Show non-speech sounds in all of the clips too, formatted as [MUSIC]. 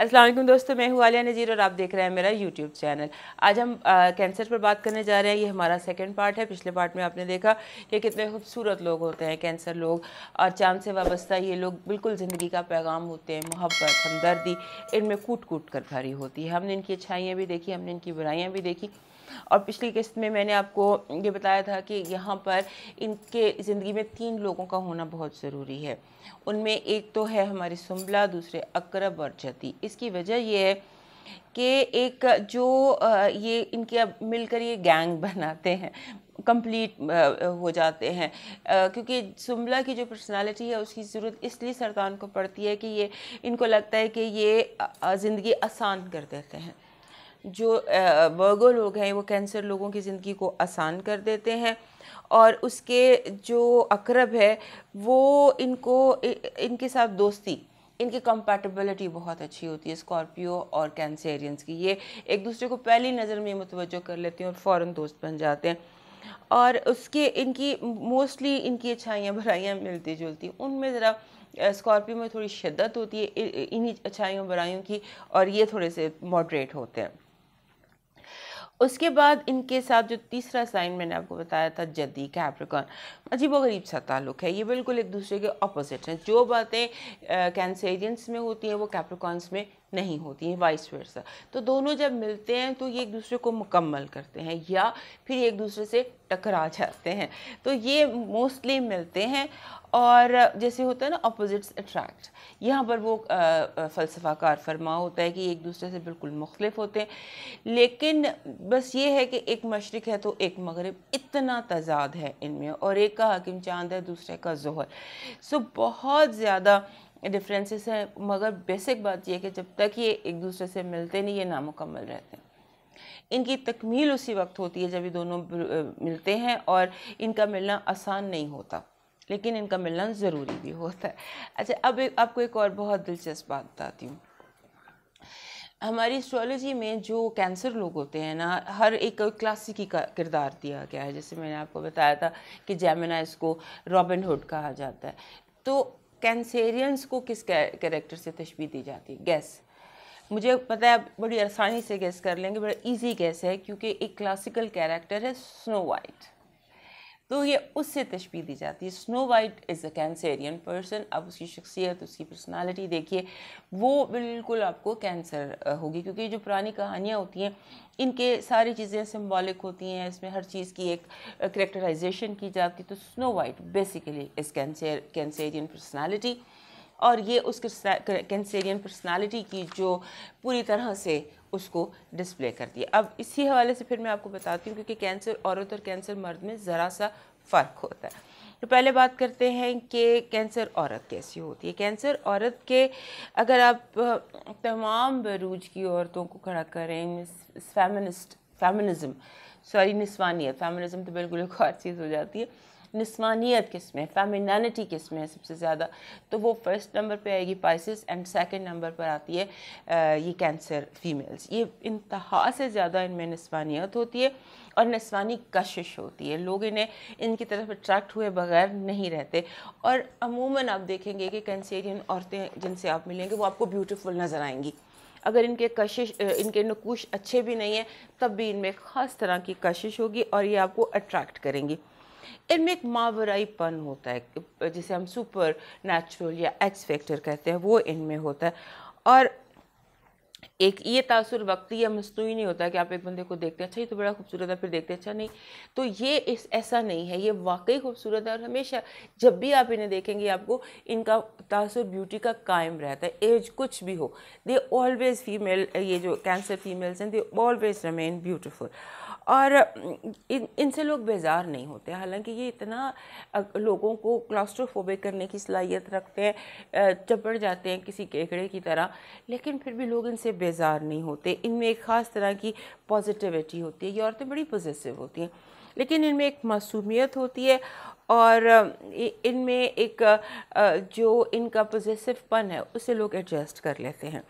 असलम दोस्तों मैं हूँ आलिया नज़ीर और आप देख रहे हैं मेरा यूट्यूब चैनल आज हम आ, कैंसर पर बात करने जा रहे हैं। ये हमारा सेकेंड पार्ट है। पिछले पार्ट में आपने देखा कि कितने खूबसूरत लोग होते हैं कैंसर लोग। और चाँद से वाबस्ता ये लोग बिल्कुल ज़िंदगी का पैगाम होते हैं। मोहब्बत हमदर्दी इनमें कूट कूट कर भरी होती है। हमने इनकी अच्छाइयाँ भी देखी हमने इनकी बुराइयाँ भी देखी। और पिछली किस्त में मैंने आपको ये बताया था कि यहाँ पर इनके ज़िंदगी में तीन लोगों का होना बहुत ज़रूरी है। उनमें एक तो है हमारी सुम्बला दूसरे अकरब और जती। इसकी वजह यह है कि एक जो ये इनके अब मिलकर ये गैंग [LAUGHS] बनाते हैं, कंप्लीट हो जाते हैं। क्योंकि सुमला की जो पर्सनालिटी है उसकी ज़रूरत इसलिए सरतान को पड़ती है कि ये, इनको लगता है कि ये ज़िंदगी आसान कर देते हैं। जो वर्गो लोग हैं, वो कैंसर लोगों की ज़िंदगी को आसान कर देते हैं और उसके जो अकरब है, वो इनको इनके साथ दोस्ती, इनकी कंपैटिबिलिटी बहुत अच्छी होती है स्कॉर्पियो और कैंसेरियंस की। ये एक दूसरे को पहली नज़र में मुतवजो कर लेते हैं और फ़ौर दोस्त बन जाते हैं। और उसके, इनकी मोस्टली इनकी अच्छाइयाँ, बुराइयाँ मिलती जुलती, उनमें ज़रा स्कॉर्पियो में थोड़ी शिद्दत होती है इन्हीं अच्छाइयों, बुराइयों की और ये थोड़े से मॉडरेट होते हैं। उसके बाद इनके साथ जो तीसरा साइन मैंने आपको बताया था जदी कैप्रिकॉन अजीब व गरीब सा ताल्लुक है। ये बिल्कुल एक दूसरे के अपोजिट हैं। जो बातें कैंसेरियंस में होती हैं, वो कैप्रिकॉन्स में नहीं होती हैं वाइस वर्सा तो दोनों जब मिलते हैं तो ये एक दूसरे को मुकम्मल करते हैं, या फिर एक दूसरे से टकरा जाते हैं। तो ये मोस्टली मिलते हैं, और जैसे होता है ना अपोजिट्स अट्रैक्ट यहाँ पर वो फ़लसफ़ा कार फरमा होता है कि एक दूसरे से बिल्कुल मुख्तलिफ़ होते हैं। लेकिन बस ये है कि एक मशरक़ है तो एक मगरब। इतना तजाद है इनमें, और एक का हकीम चाँद है, दूसरे का जहर। सो बहुत ज़्यादा डिफरेंसेस हैं। मगर बेसिक बात यह कि जब तक ये एक दूसरे से मिलते नहीं ये नामुकम्मल रहते हैं। इनकी तकमील उसी वक्त होती है जब ये दोनों मिलते हैं और इनका मिलना आसान नहीं होता लेकिन इनका मिलना ज़रूरी भी होता है। अच्छा अब एक, आपको एक और बहुत दिलचस्प बात बताती हूँ। हमारी एस्ट्रोलॉजी में जो कैंसर लोग होते हैं ना हर एक क्लासिकी का किरदार दिया गया है। जैसे मैंने आपको बताया था कि जैमिना इसको रॉबिन हुड कहा जाता है। तो कैंसेरियंस को किस कैरेक्टर से तशबी दी जाती है? गैस मुझे पता है बड़ी आसानी से गैस कर लेंगे, बड़ा इजी गैस है, क्योंकि एक क्लासिकल कैरेक्टर है स्नो वाइट तो ये उससे तशबी दी जाती है। Snow white is a cancerian person अब उसकी शख्सियत, उसकी पर्सनालिटी देखिए, वो बिल्कुल आपको कैंसर होगी, क्योंकि जो पुरानी कहानियाँ होती हैं, इनके सारी चीज़ें सिम्बॉलिक होती हैं। इसमें हर चीज़ की एक करेक्टराइजेशन की जाती है। तो snow white basically is cancer cancerian personality और ये उसके कैंसेरियन पर्सनालिटी की जो पूरी तरह से उसको डिस्प्ले करती है। अब इसी हवाले से फिर मैं आपको बताती हूँ क्योंकि कैंसर, औरत और कैंसर मर्द में ज़रा सा फ़र्क होता है। तो पहले बात करते हैं कि कैंसर औरत कैसी होती है। कैंसर औरत के अगर आप तमाम बरूज की औरतों को खड़ा करें फेमिनिस्ट फेमिनिज़म सॉरी निस्वानियत फेमिनिज़म तो बिल्कुल एक और चीज़ हो जाती है। निस्वानियत किसमें फेमिनैनिटी किसमें है सबसे ज़्यादा तो वो फ़र्स्ट नंबर पे आएगी पाइसिस एंड सेकंड नंबर पर आती है ये कैंसर फीमेल्स ये इंतहा से ज़्यादा इनमें निस्वानियत होती है और नस्वानी कशिश होती है। लोग इन्हें, इनकी तरफ़ अट्रैक्ट हुए बगैर नहीं रहते और अमूमन आप देखेंगे कि कैंसेरियन औरतें जिनसे आप मिलेंगे, वो आपको ब्यूटीफुल नज़र आएँगी। अगर इनके कशिश इनके नकूश अच्छे भी नहीं हैं, तब भी इनमें ख़ास तरह की कशिश होगी और ये आपको अट्रैक्ट करेंगी। इनमें एक मावराईपन होता है जिसे हम सुपर नेचुरल या एक्स फैक्टर कहते हैं, वो इनमें होता है। और एक ये तासुर वक्ती, या मस्तू नहीं होता कि आप एक बंदे को देखते हैं अच्छा ये तो बड़ा खूबसूरत है, फिर देखते हैं अच्छा नहीं। तो ये इस, ऐसा नहीं है, ये वाकई खूबसूरत है और हमेशा जब भी आप इन्हें देखेंगे, आपको इनका तासुर ब्यूटी का कायम रहता है एज कुछ भी हो। दे ऑलवेज फीमेल ये जो कैंसर फीमेल्स हैं दे ऑलवेज रमेन ब्यूटिफुल और इन, इनसे लोग बेजार नहीं होते। हालाँकि ये इतना लोगों को क्लास्ट्रोफोबिक करने की सलाहियत रखते हैं चपड़ जाते हैं किसी केकड़े की तरह, लेकिन फिर भी लोग इनसे बेजार नहीं होते। इनमें एक ख़ास तरह की पॉजिटिविटी होती है, ये औरतें बड़ी पॉजिटिव होती हैं, लेकिन इनमें एक मासूमियत होती है और इनमें एक जो इनका पॉजिटिवपन है, उसे लोग एडजस्ट कर लेते हैं।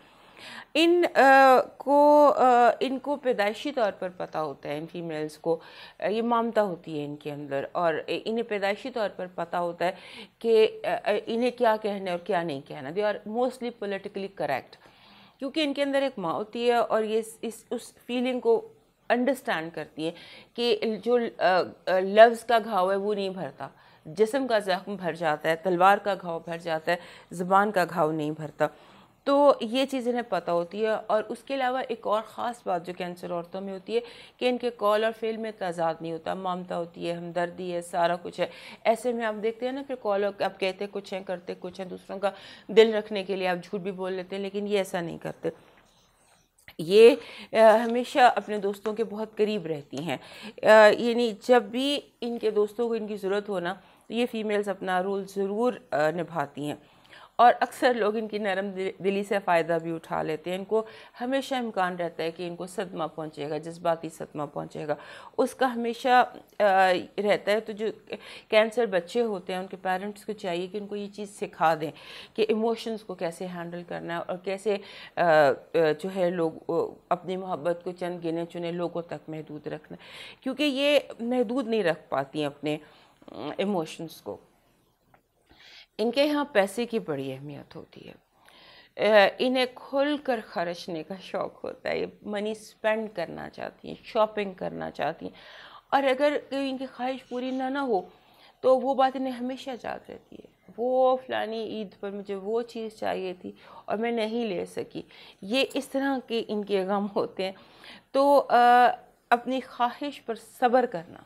इन आ, को आ, इनको पैदाइशी तौर पर पता होता है इन फीमेल्स को। ये ममता होती है इनके अंदर और इन्हें पैदाइशी तौर पर पता होता है कि इन्हें क्या कहना और क्या नहीं कहना। They are mostly politically correct क्योंकि इनके अंदर एक माँ होती है और ये इस उस फीलिंग को अंडरस्टैंड करती है कि जो लफ्ज़ का घाव है वो नहीं भरता। जिसम का ज़ख्म भर जाता है तलवार का घाव भर जाता है ज़बान का घाव नहीं भरता। तो ये चीज़ इन्हें पता होती है और उसके अलावा एक और ख़ास बात जो कैंसर औरतों में होती है कि इनके कॉल और फेल में तजाद नहीं होता, ममता होती है, हमदर्दी है, सारा कुछ है। ऐसे में आप देखते हैं ना फिर कॉल आप कहते कुछ हैं, करते कुछ हैं, दूसरों का दिल रखने के लिए आप झूठ भी बोल लेते हैं, लेकिन ये ऐसा नहीं करते। ये हमेशा अपने दोस्तों के बहुत करीब रहती हैं। यानी जब भी इनके दोस्तों को इनकी ज़रूरत हो ना तो ये फ़ीमेल्स अपना रोल ज़रूर निभाती हैं। और अक्सर लोग इनकी नरम दिली से फ़ायदा भी उठा लेते हैं। इनको हमेशा इम्कान रहता है कि इनको सदमा पहुँचेगा, जज्बाती सदमा पहुँचेगा। उसका हमेशा रहता है। तो जो कैंसर बच्चे होते हैं, उनके पेरेंट्स को चाहिए कि उनको ये चीज़ सिखा दें कि इमोशंस को कैसे हैंडल करना है और कैसे जो है लोग अपनी मोहब्बत को चंद गिने चुने लोगों तक महदूद रखना क्योंकि ये महदूद नहीं रख पाती हैं अपने इमोशंस को। इनके यहाँ पैसे की बड़ी अहमियत होती है। इन्हें खुल कर खर्चने का शौक़ होता है। मनी स्पेंड करना चाहती हैं शॉपिंग करना चाहती हैं। और अगर इनकी ख्वाहिश पूरी ना ना हो तो वो बात इन्हें हमेशा याद रहती है। वो फलानी ईद पर मुझे वो चीज़ चाहिए थी और मैं नहीं ले सकी। ये इस तरह के इनके गम होते हैं। तो आ, अपनी ख्वाहिश पर सब्र करना।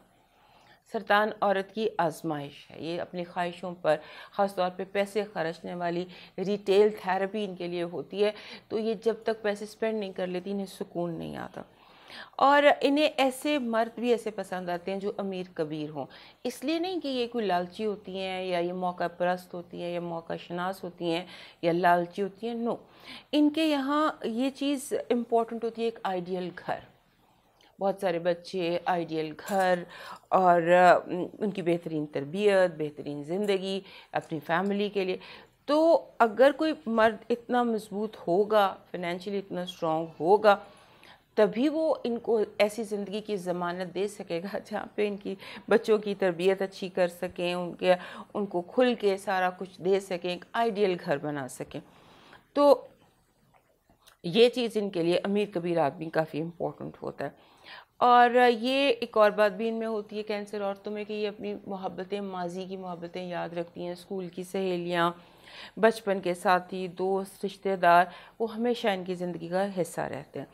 सरतान औरत की आजमाइश है। ये अपनी ख्वाहिशों पर ख़ास तौर पे पैसे खर्चने वाली रिटेल थेरेपी इनके लिए होती है तो ये जब तक पैसे स्पेंड नहीं कर लेती, इन्हें सुकून नहीं आता। और इन्हें ऐसे मर्द भी ऐसे पसंद आते हैं जो अमीर कबीर हों। इसलिए नहीं कि ये कोई लालची होती हैं या ये मौका परस्त होती हैं या मौका शनास होती हैं या लालची होती हैं नो इनके यहाँ ये चीज़ इंपॉर्टेंट होती है एक आइडियल घर। बहुत सारे बच्चे आइडियल घर और उनकी बेहतरीन तरबियत, बेहतरीन ज़िंदगी अपनी फैमिली के लिए। तो अगर कोई मर्द इतना मज़बूत होगा फिनेंशियली इतना स्ट्रॉन्ग होगा, तभी वो इनको ऐसी ज़िंदगी की ज़मानत दे सकेगा [LAUGHS] जहाँ पे इनकी बच्चों की तरबियत अच्छी कर सकें, उनके, उनको खुल के सारा कुछ दे सकें, एक आइडियल घर बना सकें। तो ये चीज़ इनके लिए अमीर कबीर आदमी काफ़ी इम्पोर्टेंट होता है। और ये एक और बात भी इनमें होती है कैंसर औरतों में कि ये अपनी मोहब्बतें, माजी की मोहब्बतें याद रखती हैं, स्कूल की सहेलियाँ, बचपन के साथी, दोस्त, रिश्तेदार, वो हमेशा इनकी ज़िंदगी का हिस्सा रहते हैं।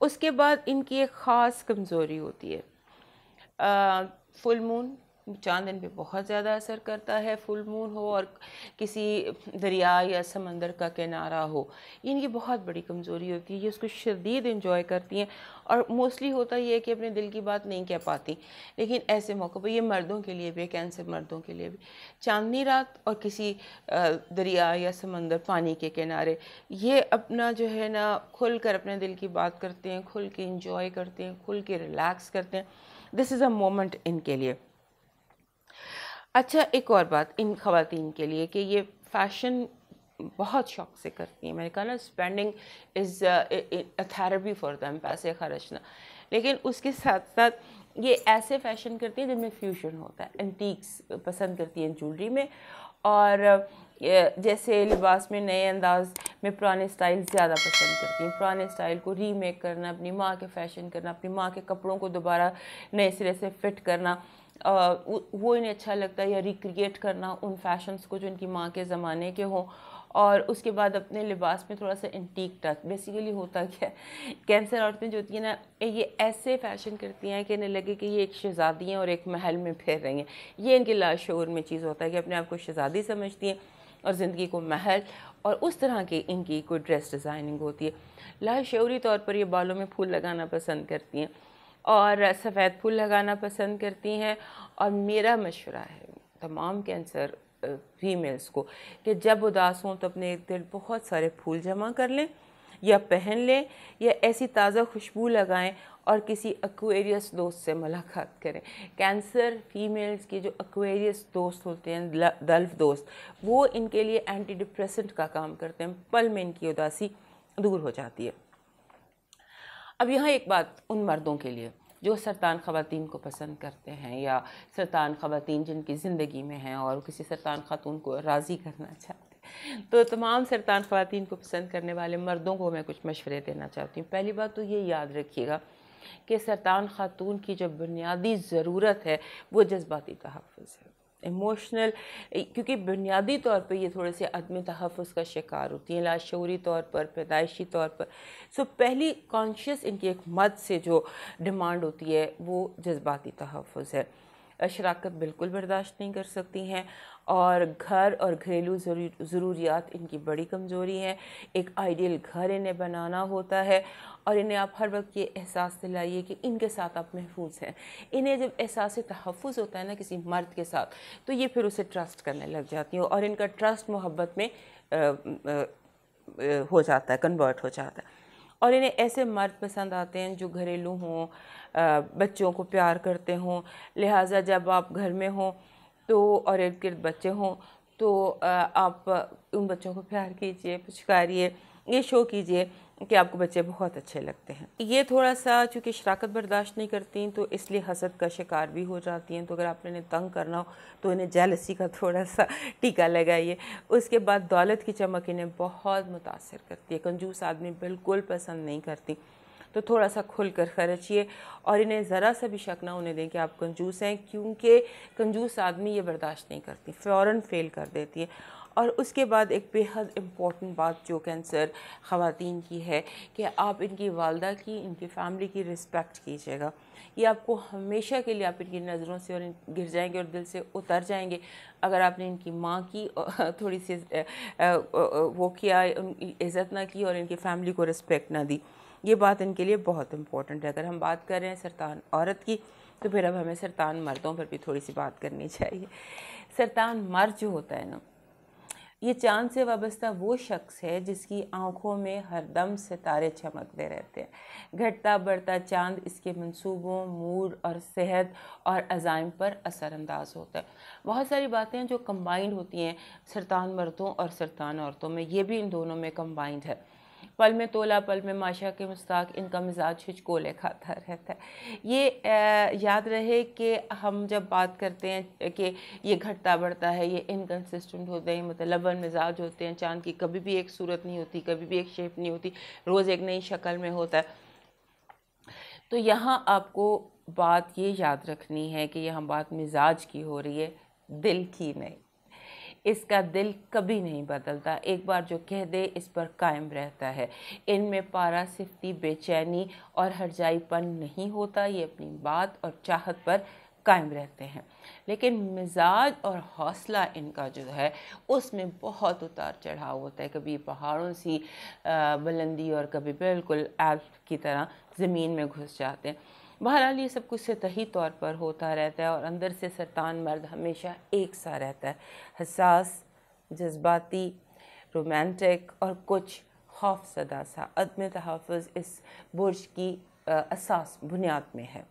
उसके बाद इनकी एक ख़ास कमज़ोरी होती है। फुल मून चाँद इन पे बहुत ज़्यादा असर करता है, फुल मून हो और किसी दरिया या समंदर का किनारा हो। इनकी बहुत बड़ी कमज़ोरी होती है, ये उसको शदीद इंजॉय करती हैं और मोस्टली होता ये है कि अपने दिल की बात नहीं कह पाती। लेकिन ऐसे मौक़ों पर ये मर्दों के लिए भी है कैंसर मर्दों के लिए भी, चांदनी रात और किसी दरिया या समंदर पानी के किनारे, ये अपना जो है ना खुल कर अपने दिल की बात करते हैं, खुल के इंजॉय करते हैं, खुल के रिलैक्स करते हैं। दिस इज़ अ मोमेंट इनके लिए। अच्छा एक और बात इन खातन के लिए कि ये फ़ैशन बहुत शौक से करती हैं। मैंने कहा ना spending is therapy for them पैसे खर्चना। लेकिन उसके साथ साथ ये ऐसे फ़ैशन करती हैं जिनमें फ्यूशन होता है एंटीक्स पसंद करती हैं ज्वेलरी में। और जैसे लिबास में नए अंदाज में पुराने स्टाइल ज़्यादा पसंद करती हैं। पुराने स्टाइल को रीमेक करना, अपनी माँ के फ़ैशन करना, अपनी माँ के कपड़ों को दोबारा नए सिरे से फिट करना। वो इन्हें अच्छा लगता है या रिक्रिएट करना उन फैशंस को जो इनकी माँ के ज़माने के हों। और उसके बाद अपने लिबास में थोड़ा सा एंटीक टच बेसिकली होता क्या है? कैंसर औरतें जो होती हैं ना, ये ऐसे फ़ैशन करती हैं कि इन्हें लगे कि ये एक शहज़ादी हैं और एक महल में फिर रही हैं। ये इनके लाशोर में चीज़ होता है कि अपने आप को शहज़ादी समझती हैं और ज़िंदगी को महल और उस तरह की इनकी कोई ड्रेस डिज़ाइनिंग होती है। लाशौरी तौर पर ये बालों में फूल लगाना पसंद करती हैं। और सफ़ेद फूल लगाना पसंद करती हैं। और मेरा मशवरा है तमाम कैंसर फीमेल्स को कि जब उदास हों तो अपने एक दिल बहुत सारे फूल जमा कर लें या पहन लें या ऐसी ताज़ा खुशबू लगाएँ और किसी एक्वेरियस दोस्त से मुलाकात करें। कैंसर, फीमेल्स के जो एक्वेरियस दोस्त होते हैं दल्फ दोस्त, वो इनके लिए एंटी डिप्रेसेंट का काम करते हैं। पल में इनकी उदासी दूर हो जाती है। अब यहाँ एक बात उन मर्दों के लिए, जो सरतान ख़वातीन को पसंद करते हैं या सरतान ख़वातीन जिनकी ज़िंदगी में हैं और किसी सरतान ख़ातून को राज़ी करना चाहते हैं। तो तमाम सरतान ख़वान को पसंद करने वाले मर्दों को मैं कुछ मशवरे देना चाहती हूँ। पहली बात तो ये याद रखिएगा कि सरतान ख़ातून की जो बुनियादी ज़रूरत है, वो जज्बाती तहफ़ है। इमोशनल क्योंकि बुनियादी तौर पे ये थोड़े से अदम तहफ़ का शिकार होती हैं लाशूरी तौर पर, पैदाइशी तौर पर। सो पहली कॉन्शियस इनकी एक मद से जो डिमांड होती है, वो जज्बाती तहफ़ है। शराकत बिल्कुल बर्दाश्त नहीं कर सकती हैं और घर और घरेलू ज़रूरियात इनकी बड़ी कमज़ोरी है। एक आइडियल घर इन्हें बनाना होता है और इन्हें आप हर वक्त ये एहसास दिलाइए कि इनके साथ आप महफूज हैं। इन्हें जब एहसास तहफ़ होता है ना किसी मर्द के साथ तो ये फिर उसे ट्रस्ट करने लग जाती हैं और इनका ट्रस्ट मोहब्बत में आ, आ, हो जाता है कन्वर्ट हो जाता है। और इन्हें ऐसे मर्द पसंद आते हैं जो घरेलू हों बच्चों को प्यार करते हों लिहाजा जब आप घर में हों तो और इर्द गिर्द बच्चे हों तो आप उन बच्चों को प्यार कीजिए पुचकारिए ये शो कीजिए कि आपको बच्चे बहुत अच्छे लगते हैं। ये थोड़ा सा चूँकि शराकत बर्दाश्त नहीं करती तो इसलिए हसद का शिकार भी हो जाती हैं। तो अगर आपने इन्हें तंग करना हो तो इन्हें जेलसी का थोड़ा सा टीका लगाइए। उसके बाद दौलत की चमक इन्हें बहुत मुतासर करती है। कंजूस आदमी बिल्कुल पसंद नहीं करती। तो थोड़ा सा खुल कर खर्चिए और इन्हें ज़रा सा भी शक ना होने दें कि आप कंजूस हैं, क्योंकि कंजूस आदमी ये बर्दाश्त नहीं करती फ़ौर फेल कर देती है। और उसके बाद एक बेहद इंपॉर्टेंट बात जो कैंसर ख़वातीन की है कि आप इनकी वालदा की, इनकी फैमिली की रिस्पेक्ट कीजिएगा। ये आपको हमेशा के लिए आप इनकी नज़रों से और गिर जाएँगे और दिल से उतर जाएँगे। अगर आपने इनकी माँ की थोड़ी सी वो किया इज़्ज़त ना की और इनकी फैमिली को रिस्पेक्ट ना दी, ये बात इनके लिए बहुत इम्पोर्टेंट है। अगर हम बात कर रहे हैं सरतान औरत की तो फिर अब हमें सरतान मर्दों पर भी थोड़ी सी बात करनी चाहिए। सरतान मर्द जो होता है ना ये चाँद से वाबस्ता वो शख्स है जिसकी आँखों में हरदम सितारे चमकते रहते हैं। घटता बढ़ता चाँद इसके मंसूबों, मूड और सेहत और अज़ाइम पर असरानंदाज होता है। बहुत सारी बातें जो कम्बाइंड होती हैं सरतान मर्दों और सरतान औरतों में। ये भी इन दोनों में कम्बाइंड है। पल में तोला, पल में माशा के मुस्ताक, इनका मिजाज हिचकोले खाता रहता है। ये याद रहे कि हम जब बात करते हैं कि ये घटता बढ़ता है, ये इनकन्सिस्टेंट होते हैं मतलब मिजाज होते हैं, चाँद की कभी भी एक सूरत नहीं होती, कभी भी एक शेप नहीं होती, रोज़ एक नई शक्ल में होता है। तो यहाँ आपको बात ये याद रखनी है कि यहाँ बात मिजाज की हो रही है, दिल की नहीं। इसका दिल कभी नहीं बदलता। एक बार जो कह दे, इस पर कायम रहता है। इनमें पारा सिफ्ती, बेचैनी और हरजाईपन नहीं होता। ये अपनी बात और चाहत पर कायम रहते हैं। लेकिन मिजाज और हौसला इनका जो है, उसमें बहुत उतार चढ़ाव होता है। कभी पहाड़ों सी बुलंदी और कभी बिल्कुल एल्प की तरह ज़मीन में घुस जाते हैं। बहरहाल ये सब कुछ सतही तौर पर होता रहता है और अंदर से सरतान मर्द हमेशा एक सा रहता है। हसास, जज्बाती, रोमांटिक और कुछ खौफ सदा सा। अदम तहफ़ इस बुर्ज की असास बुनियाद में है।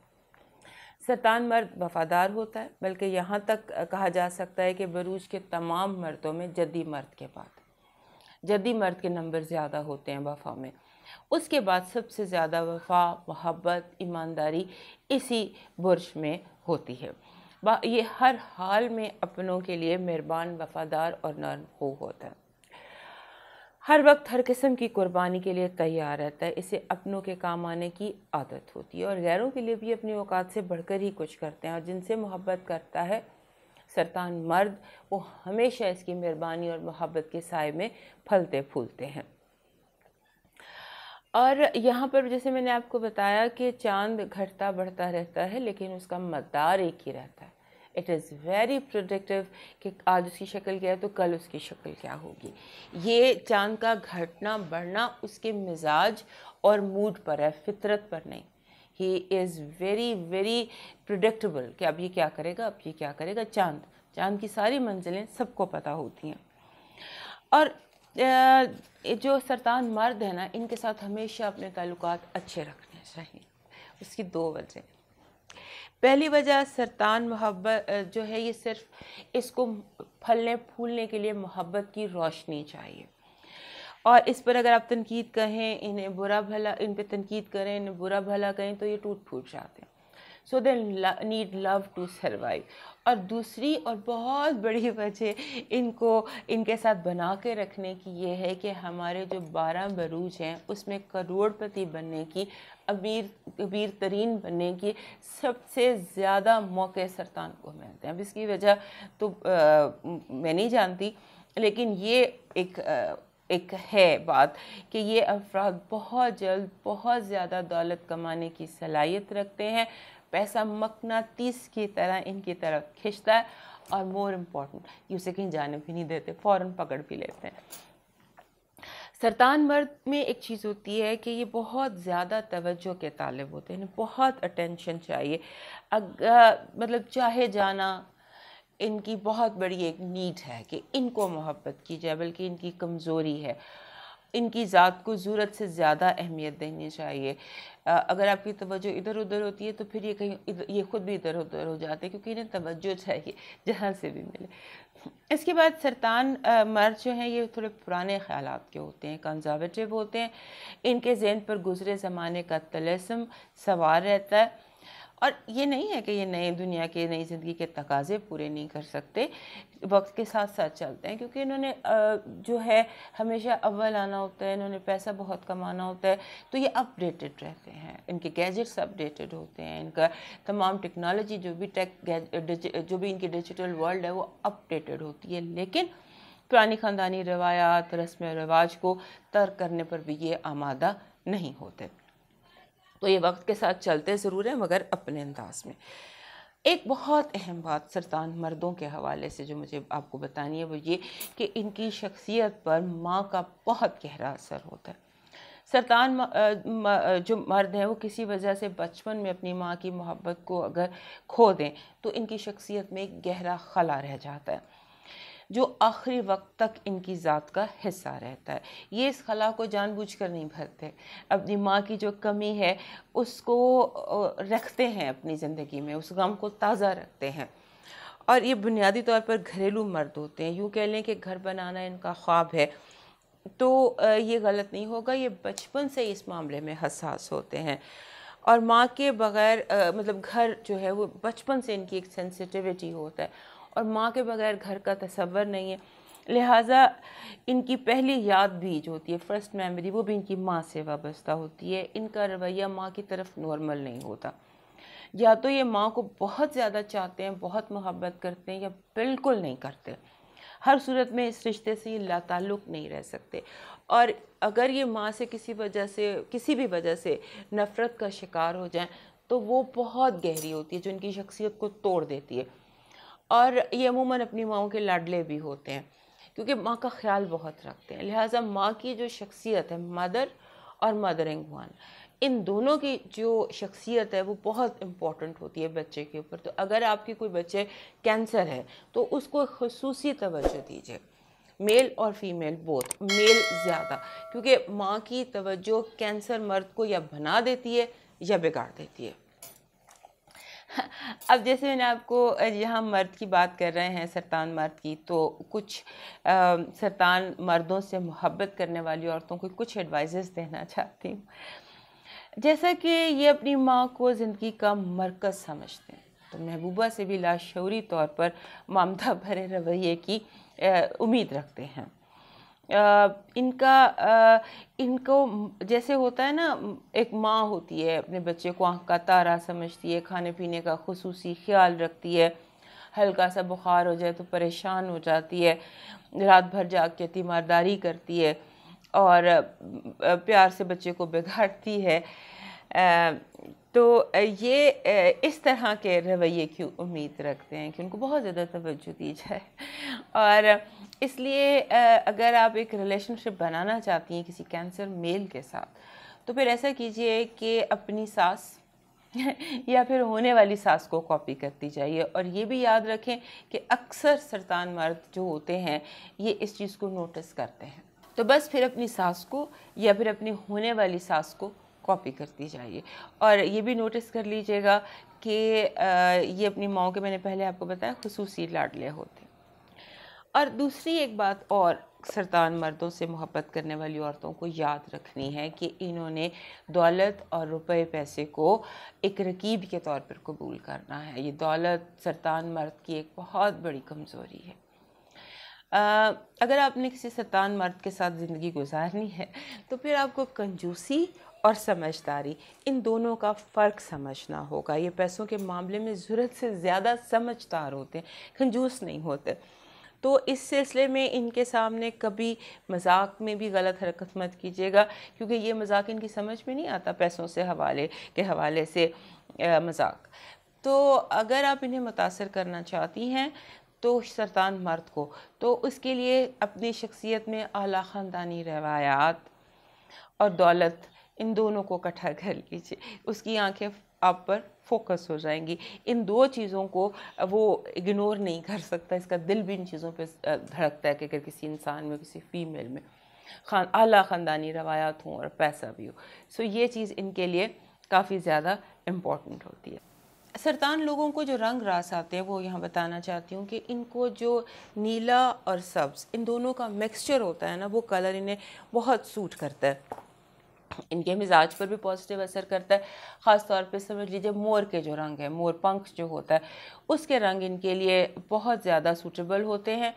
सरतान मर्द वफ़ादार होता है, बल्कि यहाँ तक कहा जा सकता है कि बरूज के तमाम मर्दों में जदी मर्द के बाद। जदी मर्द के नंबर ज़्यादा होते हैं वफ़ा में। उसके बाद सबसे ज़्यादा वफा, मोहब्बत, ईमानदारी इसी बुर्ज में होती है। ये हर हाल में अपनों के लिए मेहरबान, वफ़ादार और नरम हो होता है। हर वक्त हर किस्म की कुर्बानी के लिए तैयार रहता है। इसे अपनों के काम आने की आदत होती है और गैरों के लिए भी अपनी औकात से बढ़कर ही कुछ करते हैं। और जिनसे मोहब्बत करता है सरतान मर्द, वो हमेशा इसकी मेहरबानी और मोहब्बत के साय में फलते फूलते हैं। और यहाँ पर जैसे मैंने आपको बताया कि चाँद घटता बढ़ता रहता है, लेकिन उसका मदार एक ही रहता है। इट इज़ वेरी प्रोडक्टिव कि आज उसकी शक्ल क्या है तो कल उसकी शक्ल क्या होगी। ये चाँद का घटना बढ़ना उसके मिजाज और मूड पर है, फितरत पर नहीं। He is very very predictable कि अब ये क्या करेगा, अब ये क्या करेगा। चाँद चाँद की सारी मंजिलें सबको पता होती हैं। और जो सरतान मर्द है ना, इनके साथ हमेशा अपने ताल्लुक अच्छे रखने चाहिए। उसकी दो वजह। पहली वजह, सरतान मोहब्बत जो है ये सिर्फ़ इसको फलने, फूलने के लिए मोहब्बत की रोशनी चाहिए। और इस पर अगर आप तनकीद कहें, इन्हें बुरा भला, इन पर तनकीद करें, इन्हें बुरा भला कहें तो ये टूट फूट जाते हैं। So they need love to survive और दूसरी और बहुत बड़ी वजह इनको इनके साथ बना के रखने की ये है कि हमारे जो बारह बरूज हैं उसमें करोड़पति बनने की अमीर अमीर तरीन बनने की सबसे ज़्यादा मौके सरतान को मिलते हैं। अब इसकी वजह तो आ, मैं नहीं जानती लेकिन ये एक आ, एक है बात कि ये अफराद बहुत जल्द बहुत ज़्यादा दौलत कमाने की सलाहियत रखते हैं। पैसा मकना तीस की तरह इनकी तरफ़ खिंचता है और मोर इंपॉर्टेंट ये उसे कहीं जाने भी नहीं देते फ़ौर पकड़ भी लेते हैं। सरतान मर्द में एक चीज़ होती है कि ये बहुत ज़्यादा तवज्जो के तालब होते हैं बहुत अटेंशन चाहिए। अगर मतलब चाहे जाना, इनकी बहुत बड़ी एक नीड है कि इनको मोहब्बत की जाए, बल्कि इनकी कमज़ोरी है। इनकी ज़ात को ज़रूरत से ज़्यादा अहमियत देनी चाहिए। अगर आपकी तवज्जो इधर उधर होती है तो फिर ये कहीं ये ख़ुद भी इधर उधर हो जाते हैं, क्योंकि इन्हें तवज्जो चाहिए, जहाँ से भी मिले। इसके बाद सरतान मर्द जो हैं, ये थोड़े पुराने ख्याल के होते हैं कंजर्वेटिव होते हैं। इनके जहन पर गुजरे ज़माने का तलसम, सवार रहता है। और ये नहीं है कि ये नए दुनिया के, नई ज़िंदगी के तकाजे पूरे नहीं कर सकते। वक्त के साथ साथ चलते हैं क्योंकि इन्होंने जो है, हमेशा अव्वल आना होता है, इन्होंने पैसा बहुत कमाना होता है तो ये अपडेटेड रहते हैं। इनके गैजेट्स अपडेटेड होते हैं, इनका तमाम टेक्नोलॉजी, जो भी टेक जो भी इनकी डिजिटल वर्ल्ड है, वो अपडेटेड होती है। लेकिन पुरानी ख़ानदानी रवायात रस्म रवाज को तर्क करने पर भी ये आमादा नहीं होते। तो ये वक्त के साथ चलते ज़रूर हैं, मगर अपने अंदाज में। एक बहुत अहम बात सरतान मर्दों के हवाले से जो मुझे आपको बतानी है, वो ये कि इनकी शख्सियत पर माँ का बहुत गहरा असर होता है। सरतान जो मर्द हैं, वो किसी वजह से बचपन में अपनी माँ की मोहब्बत को अगर खो दें तो इनकी शख्सियत में एक गहरा खला रह जाता है। जो आखिरी वक्त तक इनकी ज़ात का हिस्सा रहता है। ये इस खला को जानबूझकर नहीं भरते। अपनी माँ की जो कमी है, उसको रखते हैं अपनी ज़िंदगी में, उस गम को ताज़ा रखते हैं। और ये बुनियादी तौर पर घरेलू मर्द होते हैं। यूँ कह लें कि घर बनाना इनका ख्वाब है। तो ये गलत नहीं होगा, ये बचपन से इस मामले में हसास होते हैं। और माँ के बग़ैर मतलब घर जो है, वो बचपन से इनकी एक सेंसिटिविटी होता है। और माँ के बगैर घर का तस्वर नहीं है। लिहाजा इनकी पहली याद भी जो होती है फ़र्स्ट मेमोरी वो भी इनकी माँ से वाबस्ता होती है। इनका रवैया माँ की तरफ़ नॉर्मल नहीं होता। या तो ये माँ को बहुत ज़्यादा चाहते हैं, बहुत मोहब्बत करते हैं या बिल्कुल नहीं करते। हर सूरत में इस रिश्ते से ये लाताल्लुक़ नहीं रह सकते। और अगर ये माँ से किसी वजह से, किसी भी वजह से नफ़रत का शिकार हो जाए तो वो बहुत गहरी होती है, जो इनकी शख्सियत को तोड़ देती है। और ये अमूमन अपनी माओ के लाडले भी होते हैं, क्योंकि माँ का ख्याल बहुत रखते हैं। लिहाजा माँ की जो शख्सियत है, मदर और मदरिंग वन, इन दोनों की जो शख्सियत है, वो बहुत इंपॉर्टेंट होती है बच्चे के ऊपर। तो अगर आपके कोई बच्चे कैंसर है तो उसको खसूस तवज्जो दीजिए। मेल और फीमेल बोथ मेल ज़्यादा, क्योंकि माँ की तवज्जो कैंसर मर्द को या बना देती है या बिगाड़ देती है। [LAUGHS] अब जैसे मैंने आपको यहाँ मर्द की बात कर रहे हैं सरतान मर्द की तो कुछ आ, सरतान मर्दों से मोहब्बत करने वाली औरतों को कुछ एडवाइजेस देना चाहती हूँ। जैसा कि ये अपनी माँ को ज़िंदगी का मरकज़ समझते हैं। तो महबूबा से भी लाशौरी तौर पर ममता [LAUGHS] भरे रवैये की उम्मीद रखते हैं। इनका इनको जैसे होता है ना, एक माँ होती है, अपने बच्चे को आँख का तारा समझती है, खाने पीने का खसूस ख्याल रखती है, हल्का सा बुखार हो जाए तो परेशान हो जाती है, रात भर जाग के तीमारदारी करती है और प्यार से बच्चे को बिगाड़ती है। तो ये इस तरह के रवैये की उम्मीद रखते हैं कि उनको बहुत ज़्यादा तवज्जो दी जाए। और इसलिए अगर आप एक रिलेशनशिप बनाना चाहती हैं किसी कैंसर मेल के साथ तो फिर ऐसा कीजिए कि अपनी सास [LAUGHS] या फिर होने वाली सास को कॉपी करती जाइए। और ये भी याद रखें कि अक्सर सरतान मर्द जो होते हैं, ये इस चीज़ को नोटिस करते हैं। तो बस फिर अपनी सास को या फिर अपनी होने वाली सास को कॉपी करती जाइए। और ये भी नोटिस कर लीजिएगा कि ये अपनी माओ के मैंने पहले आपको बताया खसूसी लाडले होते और दूसरी एक बात और सरतान मर्दों से मोहब्बत करने वाली औरतों को याद रखनी है कि इन्होंने दौलत और रुपए पैसे को एक रकीब के तौर पर कबूल करना है। ये दौलत सरतान मर्द की एक बहुत बड़ी कमज़ोरी है। आ, अगर आपने किसी सरतान मर्द के साथ ज़िंदगी गुजारनी है तो फिर आपको कंजूसी और समझदारी। इन दोनों का फ़र्क समझना होगा। ये पैसों के मामले में ज़रूरत से ज़्यादा समझदार होते हैं कंजूस नहीं होते। तो इस सिलसिले में इनके सामने कभी मज़ाक में भी गलत हरकत मत कीजिएगा, क्योंकि ये मज़ाक इनकी समझ में नहीं आता पैसों से हवाले, के हवाले से मज़ाक। तो अगर आप इन्हें मुतासर करना चाहती हैं तो सरतान मर्द को। तो उसके लिए अपनी शख्सियत में अला ख़ानदानी रवायात और दौलत इन दोनों को इकट्ठा कर लीजिए। उसकी आँखें आप पर फोकस हो जाएँगी। इन दो चीज़ों को वो इग्नोर नहीं कर सकता। इसका दिल भी इन चीज़ों पे धड़कता है कि अगर किसी इंसान में, किसी फीमेल में। खान, आला ख़ानदानी रवायात हों और पैसा भी हो। सो ये चीज़ इनके लिए काफ़ी ज़्यादा इंपॉर्टेंट होती है। सरतान लोगों को जो रंग रास आते हैं, वो यहाँ बताना चाहती हूँ कि इनको जो नीला और सब्ज़, इन दोनों का मिक्सचर होता है ना, वो कलर इन्हें बहुत सूट करता है। इनके मिजाज पर भी पॉजिटिव असर करता है। ख़ास तौर पे समझ लीजिए मोर के जो रंग है, मोर पंख जो होता है, उसके रंग इनके लिए बहुत ज़्यादा सूटेबल होते हैं।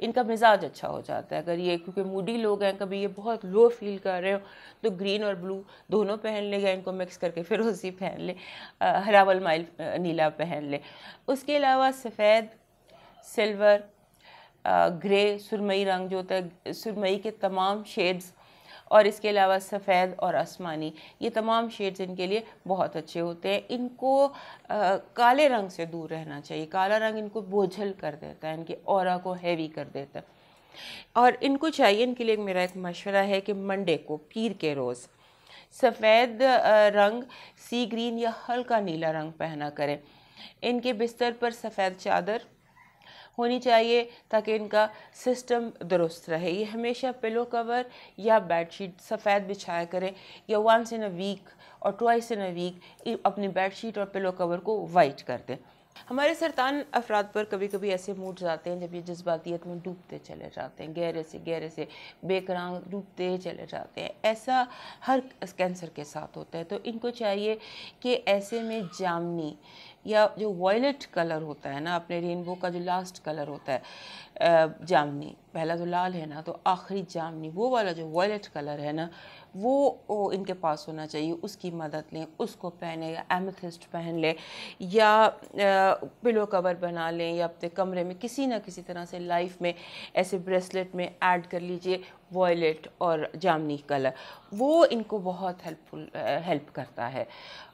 इनका मिजाज अच्छा हो जाता है। अगर ये, क्योंकि मूडी लोग हैं, कभी ये बहुत लो फील कर रहे हो तो ग्रीन और ब्लू दोनों पहन ले या इनको मिक्स करके फिरोजी पहन ले। हरावल माइल नीला पहन ले। उसके अलावा सफ़ेद सिल्वर ग्रे सुरमई रंग जो होता है, सुरमई के तमाम शेड्स और इसके अलावा सफ़ेद और आसमानी। ये तमाम शेड्स इनके लिए बहुत अच्छे होते हैं। इनको आ, काले रंग से दूर रहना चाहिए। काला रंग इनको बोझल कर देता है इनके और को हैवी कर देता है। और इनको चाहिए इनके लिए मेरा एक मशवरा है कि मंडे को पीर के रोज़ सफ़ेद रंग सी ग्रीन या हल्का नीला रंग पहना करें। इनके बिस्तर पर सफ़ेद चादर होनी चाहिए ताकि इनका सिस्टम दुरुस्त रहे। ये हमेशा पिलो कवर या बेडशीट सफ़ेद बिछाया करें या वंस इन अ वीक और ट्वाइस इन अ वीक अपनी बेडशीट और पिलो कवर को वाइट कर दें। हमारे सरतान अफराद पर कभी कभी ऐसे मूड्स आते हैं जब ये जज्बातियत में डूबते चले जाते हैं, गहरे से गहरे से बेकरांग डूबते चले जाते हैं। ऐसा हर कैंसर के साथ होता है। तो इनको चाहिए कि ऐसे में जामनी या जो वॉयलेट कलर होता है ना अपने रेनबो का जो लास्ट कलर होता है जामनी पहला जो लाल है ना तो आखिरी जामनी वो वाला जो वॉयलेट कलर है ना वो, वो इनके पास होना चाहिए उसकी मदद लें उसको पहने या एमेथिस्ट पहन लें या पिलो कवर बना लें या अपने कमरे में किसी ना किसी तरह से लाइफ में ऐसे ब्रेसलेट में ऐड कर लीजिए वॉयलेट और जामनी कलर वो इनको बहुत हेल्पफुल हेल्प करता है।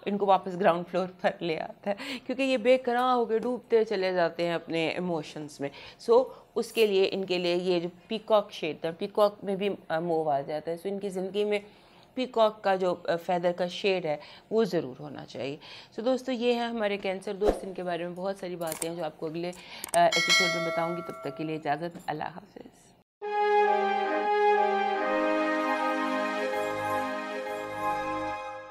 इनको वापस ग्राउंड फ्लोर पर ले आता है क्योंकि ये बेकरां होकर डूबते चले जाते हैं अपने इमोशंस में। सो so, उसके लिए इनके लिए ये जो पीकॉक शेड था पीकॉक में भी मूव आ जाता है। सो so, इनकी ज़िंदगी में पीकॉक का जो फैदर का शेड है वो ज़रूर होना चाहिए। सो so, दोस्तों ये है हमारे कैंसर दोस्त इनके बारे में बहुत सारी बातें हैं जो आपको अगले एपिसोड में बताऊँगी। तब तक के लिए इजाज़त अल्लाह हाफिज़।